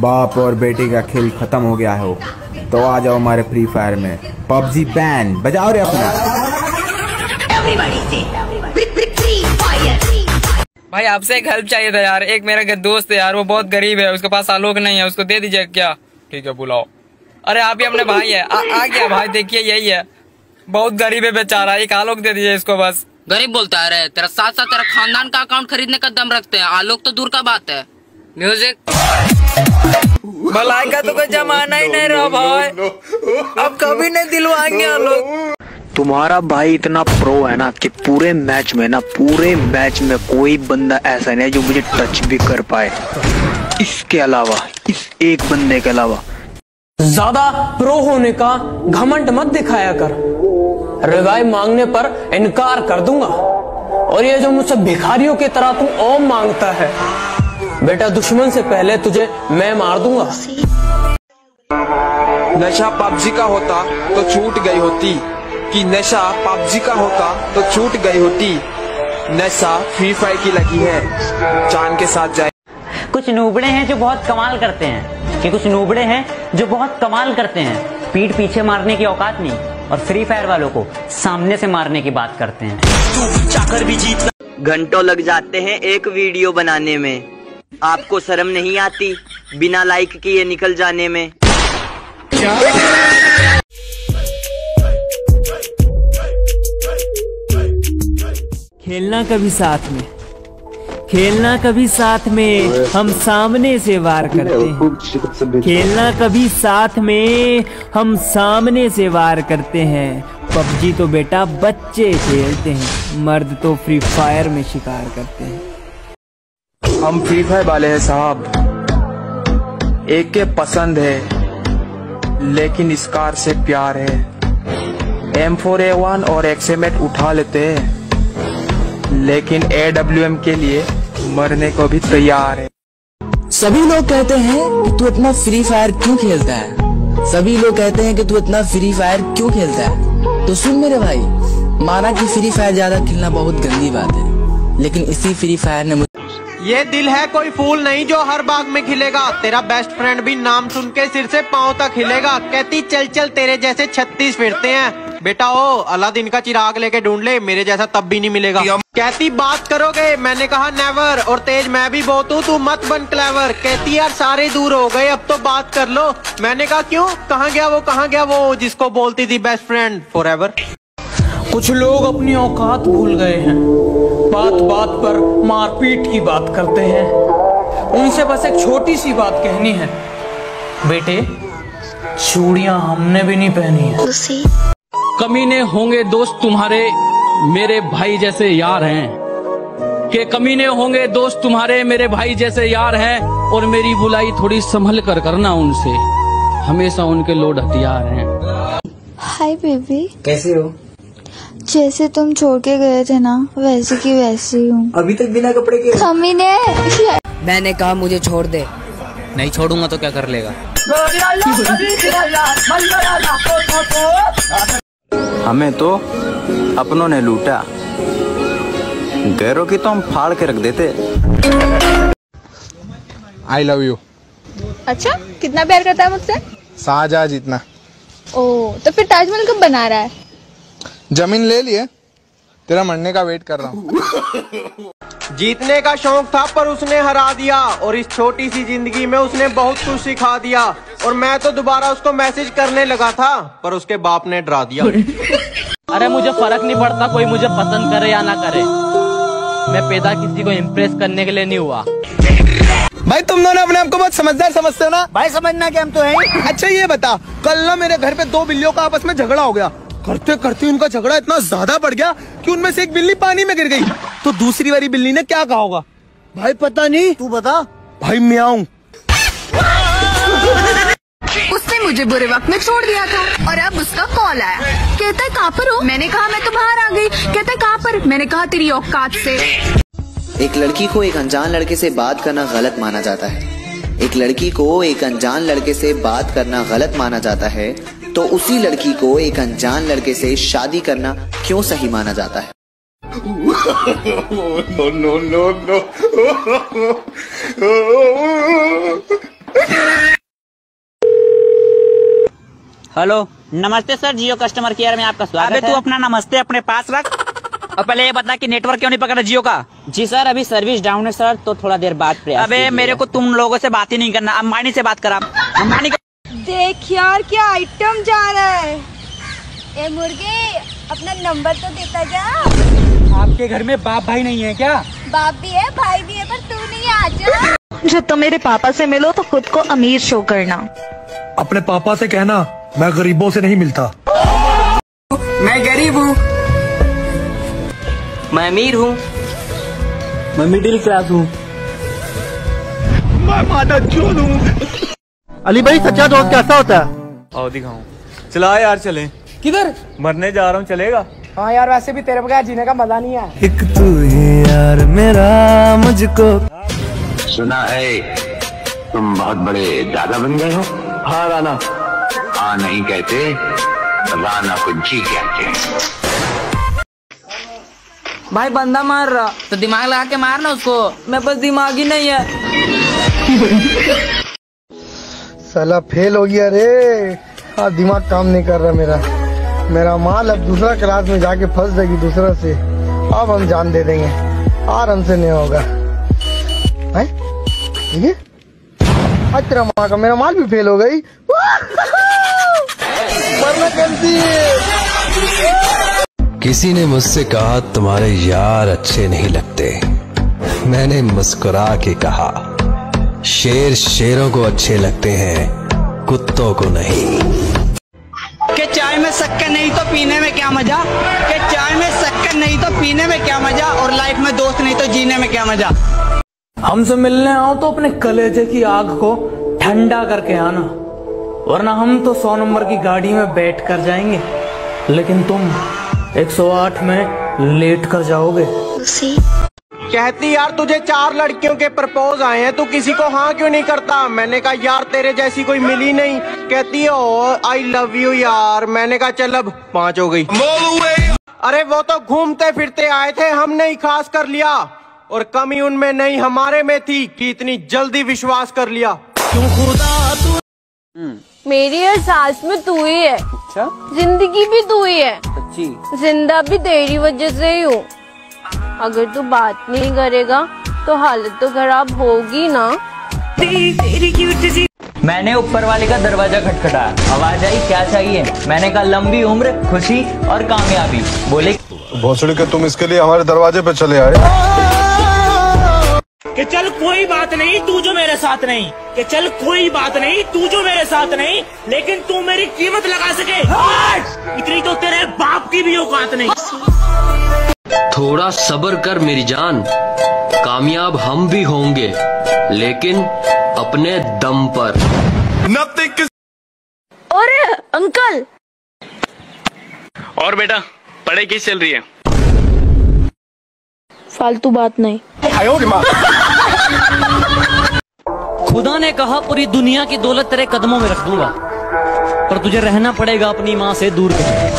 बाप और बेटे का खेल खत्म हो गया हो तो आ जाओ हमारे फ्री फायर में। पबजी बैन बजाओ रे अपना। भाई आपसे एक हेल्प चाहिए था यार। एक मेरा दोस्त है यार वो बहुत गरीब है उसके पास आलोक नहीं है उसको दे दीजिए क्या? ठीक है बुलाओ। अरे आप ही अपने भाई है। आ, आ गया भाई देखिए यही है। बहुत गरीब है बेचारा एक आलोक दे दीजिए इसको बस। गरीब बोलता है तेरा साथ साथ तेरा खानदान का अकाउंट खरीदने का दम रखते हैं। आलोक तो दूर का बात है। म्यूज़िक भलाई का तो कोई जमाना ही नहीं रहा भाई। अब कभी नहीं दिलवाएँगे आलोक तुम्हारा भाई इतना प्रो है ना कि पूरे मैच में ना पूरे मैच में कोई बंदा ऐसा नहीं है जो मुझे टच भी कर पाए। इसके अलावा इस एक बंदे के अलावा। ज़्यादा प्रो होने का घमंड मत दिखाया कर। रिवाइव मांगने पर इनकार कर दूँगा। और ये जो मुझसे भिखारियों की तरह तू ओम माँगता है बेटा दुश्मन से पहले तुझे मैं मार दूँगा। नशा पबजी का होता तो छूट गई होती। कि नशा पबजी का होता तो छूट गई होती। नशा फ्री फायर की लगी है। चाँद के साथ जाए। कुछ नूबड़े हैं जो बहुत कमाल करते हैं। कि कुछ नूबड़े हैं जो बहुत कमाल करते हैं। पीठ पीछे मारने की औकात नहीं। और फ्री फायर वालों को सामने से मारने की बात करते हैं। चाकर भी जीतना। घंटों लग जाते हैं एक वीडियो बनाने में। आपको शर्म नहीं आती बिना लाइक किए निकल जाने में? खेलना कभी साथ में, खेलना कभी साथ में हम सामने से वार करते हैं। खेलना कभी साथ में हम सामने से वार करते हैं। पबजी तो बेटा बच्चे खेलते हैं, मर्द तो फ्री फायर में शिकार करते हैं। हम फ्री फायर वाले हैं साहब। एक के पसंद है, लेकिन इस कार से प्यार है। एम फोर ए वन और एक्सएमेट उठा लेते हैं, लेकिन ए डब्ल्यू एम के लिए मरने को भी तैयार है। सभी लोग कहते हैं, तू इतना फ्री फायर क्यों खेलता है? सभी लोग कहते हैं कि तू इतना फ्री फायर क्यों खेलता है? तो सुन मेरे भाई, माना कि फ्री फायर ज़्यादा खेलना बहुत गंदी बात है, लेकिन इसी फ्री फायर ने ये दिल है कोई फूल नहीं जो हर बाग में खिलेगा। तेरा बेस्ट फ्रेंड भी नाम सुन के सिर से पाँव तक खिलेगा कहती चल चल तेरे जैसे छत्तीस फिरते हैं। बेटा ओ अलादीन का चिराग लेके ढूंढ ले मेरे जैसा तब भी नहीं मिलेगा। कहती बात करोगे? मैंने कहा नेवर और तेज मैं भी बहुत हूँ तू मत बन क्लेवर कहती यार सारे दूर हो गए अब तो बात कर लो। मैंने कहा क्यों? कहाँ गया वो कहाँ गया वो जिसको बोलती थी बेस्ट फ्रेंड फॉर एवर कुछ लोग अपनी औकात भूल गए हैं। बात बात पर मारपीट की बात करते हैं। उनसे बस एक छोटी सी बात कहनी है। बेटे चूड़ियाँ हमने भी नहीं पहनी है। कमीने होंगे दोस्त तुम्हारे मेरे भाई जैसे यार हैं। के कमीने होंगे दोस्त तुम्हारे मेरे भाई जैसे यार हैं और मेरी बुलाई थोड़ी संभल कर करना उनसे। हमेशा उनके लोड हथियार हैं। हाय बेबी कैसे हो? जैसे तुम छोड़ के गए थे ना वैसे की वैसी हूँ। अभी तक बिना कपड़े के? कमीने मैंने कहा मुझे छोड़ दे। नहीं छोड़ूँगा तो क्या कर लेगा? हमें तो अपनों ने लूटा। गैरों की तो हम फाड़ के रख देते। आई लव यू अच्छा कितना प्यार करता है मुझसे? शाहजहा जितना। ओ तो फिर ताजमहल कब बना रहा है? ज़मीन ले लिए तेरा मरने का वेट कर रहा हूँ। जीतने का शौक था पर उसने हरा दिया और इस छोटी सी ज़िंदगी में उसने बहुत कुछ सिखा दिया और मैं तो दोबारा उसको मैसेज करने लगा था पर उसके बाप ने डरा दिया। अरे मुझे फ़र्क नहीं पड़ता कोई मुझे पसंद करे या ना करे। मैं पैदा किसी को इम्प्रेस करने के लिए नहीं हुआ। भाई तुम दोनों अपने आपको बहुत समझदार समझते हो ना? भाई समझना कि हम तो है। अच्छा ये बता कल ना मेरे घर पे दो बिल्लियों का आपस में झगड़ा हो गया। करते करते उनका झगड़ा इतना ज़्यादा बढ़ गया कि उनमें से एक बिल्ली पानी में गिर गई। तो दूसरी वाली बिल्ली ने क्या कहा होगा? भाई पता नहीं। तू बता। भाई मैं आऊँ उसने मुझे बुरे वक्त में छोड़ दिया था और अब उसका कॉल आया। कहता है कहाँ पर हो? मैंने कहा मैं तो बाहर आ गई। कहता है कहाँ पर? मैंने कहा तेरी औकात से। एक लड़की को एक अनजान लड़के से बात करना गलत माना जाता है। एक लड़की को एक अनजान लड़के से बात करना गलत माना जाता है। तो उसी लड़की को एक अनजान लड़के से शादी करना क्यों सही माना जाता है? No no no no hello नमस्ते सर जियो कस्टमर केयर में आपका स्वागत है। तू अपना नमस्ते अपने पास रख। और पहले ये बता कि नेटवर्क क्यों नहीं पकड़ रहा जियो का? जी सर अभी सर्विस डाउन है सर तो थोड़ा देर बाद अबे मेरे को तुम लोगों से बात ही नहीं करना अंबानी से बात करा। अंबानी देख यार क्या आइटम जा रहा है। ए मुर्गे अपना नंबर तो देता जा। आपके घर में बाप भाई नहीं है क्या? बाप भी है भाई भी है पर तू नहीं आ जा। जब तुम मेरे पापा से मिलो तो खुद को अमीर शो करना। अपने पापा से कहना मैं गरीबों से नहीं मिलता। मैं गरीब हूँ। मैं अमीर हूँ। मैं मिडिल क्लास हूँ। मैं माता चोर हूँ। अली भाई सच्चा दोस्त कैसा होता है? आओ दिखाऊँ। चला यार चले। किधर? मरने जा रहा हूँ चलेगा? हाँ यार वैसे भी तेरे बगैर जीने का मज़ा नहीं है। एक तू ही यार मेरा मुझको। सुना है तुम बहुत बड़े दादा बन गए हो। हाँ राना हाँ नहीं कहते राना को जी कहते हैं। भाई बंदा मार रहा। तो दिमाग लगा के मारना उसको। मेरे पास दिमाग ही नहीं है। साला फेल हो गया रे। हाँ दिमाग काम नहीं कर रहा मेरा। मेरा माल अब दूसरा क्लास में जाके फंस जाएगी दूसरा से। अब हम जान दे देंगे। आराम से नहीं होगा? ठीक है? आज तेरा माँ का मेरा माल भी फेल हो गई। किसी ने मुझसे कहा, तुम्हारे यार अच्छे नहीं लगते। मैंने मुस्कुरा के कहा शेर शेरों को अच्छे लगते हैं कुत्तों को नहीं। के चाय में शक्कर नहीं तो पीने में क्या मज़ा? के चाय में शक्कर नहीं तो पीने में क्या मज़ा? और लाइफ में दोस्त नहीं तो जीने में क्या मज़ा? हमसे मिलने आओ तो अपने कलेजे की आग को ठंडा करके आना। वरना हम तो सौ नंबर की गाड़ी में बैठ कर जाएँगे लेकिन तुम 108 में लेट कर जाओगे। कहती यार तुझे चार लड़कियों के प्रपोज आए हैं तू किसी को हाँ क्यों नहीं करता? मैंने कहा यार तेरे जैसी कोई मिली नहीं। कहती ओ आई लव यू यार। मैंने कहा चल अब पाँच हो गई। अरे वो तो घूमते फिरते आए थे हमने ही खास कर लिया। और कमी उनमें नहीं हमारे में थी कि इतनी जल्दी विश्वास कर लिया। क्यों खुदा तू मेरी हर सांस में तू ही है। अच्छा? ज़िंदगी भी तू ही है। सच्ची? ज़िंदा भी तेरी वजह से ही हूँ। अगर तू बात नहीं करेगा तो हालत तो खराब होगी ना। मैंने ऊपर वाले का दरवाज़ा खटखटाया। आवाज़ आई क्या चाहिए? मैंने कहा लंबी उम्र खुशी और कामयाबी। बोले भोसड़ी के तुम इसके लिए हमारे दरवाजे पे चले आए। कि चल कोई बात नहीं तू जो मेरे साथ नहीं। कि चल कोई बात नहीं तू जो मेरे साथ नहीं। लेकिन तू मेरी कीमत लगा सके। इतनी तो तेरे बाप की भी औकात नहीं। थोड़ा सब्र कर मेरी जान। कामयाब हम भी होंगे लेकिन अपने दम पर। अरे अंकल! और बेटा पढ़ाई कैसी चल रही है? फालतू बात नहीं। खुदा ने कहा पूरी दुनिया की दौलत तेरे कदमों में रख दूँगा। पर तुझे रहना पड़ेगा अपनी माँ से दूर कहीं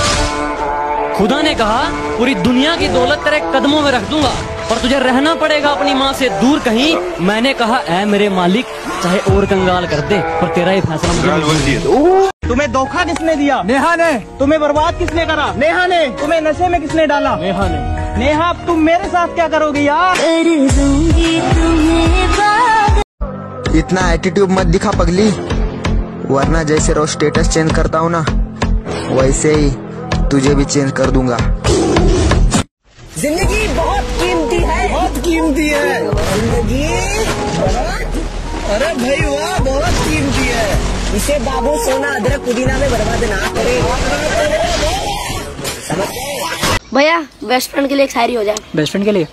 खुदा ने कहा पूरी दुनिया की दौलत तेरे कदमों में रख दूँगा पर तुझे रहना पड़ेगा अपनी माँ से दूर कहीं। मैंने कहा ऐ मेरे मालिक चाहे और कंगाल कर दे पर तेरा ही फैसला मुझे मंजूर है। तुम्हें धोखा किसने दिया? नेहा ने। तुम्हें बर्बाद किसने करा? नेहा ने। तुम्हें नशे में किसने डाला? नेहा ने। नेहा अब तुम मेरे साथ क्या करोगे यार? इतना एटीट्यूड मत दिखा पगली वरना जैसे रोज स्टेटस चेंज करता हूँ ना वैसे ही तुझे भी चेंज कर दूँगा। ज़िंदगी बहुत कीमती है। बहुत कीमती है। ज़िंदगी अरे भाई वाह बहुत कीमती है। इसे बाबू सोना अदरक पुदीना में बर्बाद ना करे भैया बेस्ट फ्रेंड के लिए एक शायरी हो जाए। बेस्ट फ्रेंड के लिए?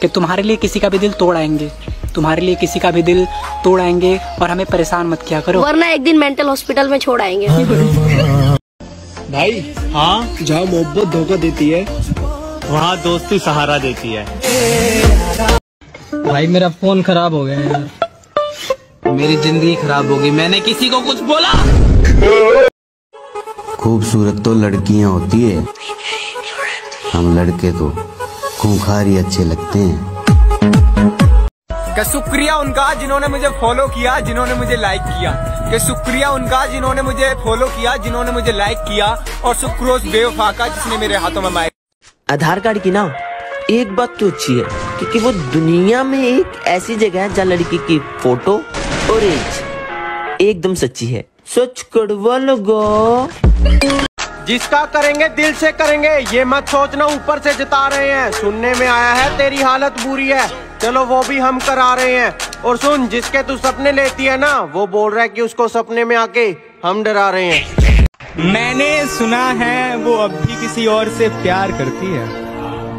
कि तुम्हारे लिए किसी का भी दिल तोड़ आएँगे। तुम्हारे लिए किसी का भी दिल तोड़ आएँगे और हमें परेशान मत किया करो। वरना एक दिन मेंटल हॉस्पिटल में छोड़ आएँगे। भाई हाँ? जहाँ मोहब्बत धोखा देती है। वहाँ दोस्ती सहारा देती है। भाई मेरा फ़ोन खराब हो गया यार। मेरी ज़िंदगी खराब हो गई। मैंने किसी को कुछ बोला? खूबसूरत तो लड़कियाँ होती है। हम लड़के तो खूंखार ही अच्छे लगते हैं। का शुक्रिया उनका जिन्होंने मुझे फॉलो किया जिन्होंने मुझे लाइक किया। कि शुक्रिया उनका जिन्होंने मुझे फॉलो किया जिन्होंने मुझे लाइक किया और सुक्रोज बेवफा का जिसने मेरे हाथों में माइक आधार कार्ड की ना एक बात तो अच्छी है क्योंकि वो दुनिया में एक ऐसी जगह है जहाँ लड़की की फ़ोटो और एज एकदम सच्ची है। सच कड़वा लगा। जिसका करेंगे दिल से करेंगे ये मत सोचना ऊपर से जता रहे हैं। सुनने में आया है तेरी हालत बुरी है। चलो वो भी हम करा रहे हैं। और सुन जिसके तू सपने लेती है ना वो बोल रहा है कि उसको सपने में आके हम डरा रहे हैं। मैंने सुना है वो अब भी किसी और से प्यार करती है।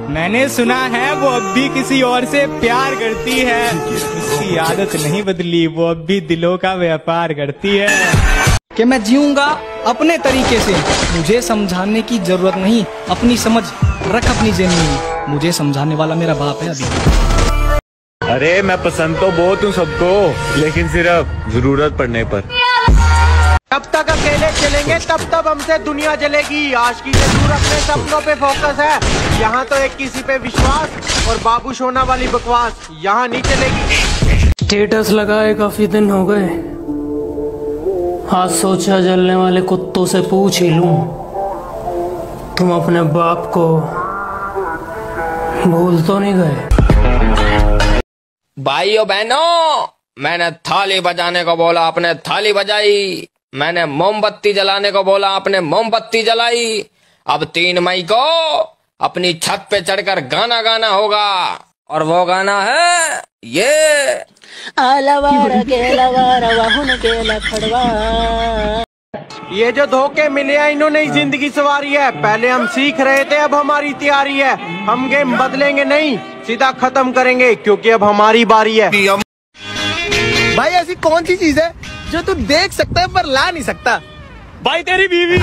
मैंने सुना है वो अब भी किसी और से प्यार करती है। उसकी आदत नहीं बदली वो अब भी दिलों का व्यापार करती है। कि मैं जीऊँगा अपने तरीके से। मुझे समझाने की ज़रूरत नहीं अपनी समझ रख अपनी ज़िंदगी मुझे समझाने वाला मेरा बाप है अभी। अरे मैं पसंद तो बहुत हूँ सबको लेकिन सिर्फ़ ज़रूरत पड़ने पर। तब तक अकेले चलेंगे तब तब हमसे दुनिया जलेगी। आज की से दूर अपने सपनों पे फोकस है। यहाँ तो एक किसी पे विश्वास और बाबू सोना वाली बकवास यहाँ नहीं चलेगी। स्टेटस लगाए काफ़ी दिन हो गए। आज सोचा जलने वाले कुत्तों से पूछ ही लूँ। तुम अपने बाप को भूल तो नहीं गए? भाइयों बहनों, मैंने थाली बजाने को बोला, आपने थाली बजाई। मैंने मोमबत्ती जलाने को बोला, आपने मोमबत्ती जलाई। अब तीन मई को अपनी छत पे चढ़कर गाना गाना होगा, और वो गाना है ये। ये जो धोखे मिले हैं इन्होंने ही ज़िंदगी सवारी है। पहले हम सीख रहे थे अब हमारी तैयारी है। हम गेम बदलेंगे नहीं सीधा खत्म करेंगे क्योंकि अब हमारी बारी है। भाई ऐसी कौन सी चीज़ है जो तू देख सकता है पर ला नहीं सकता? भाई तेरी बीवी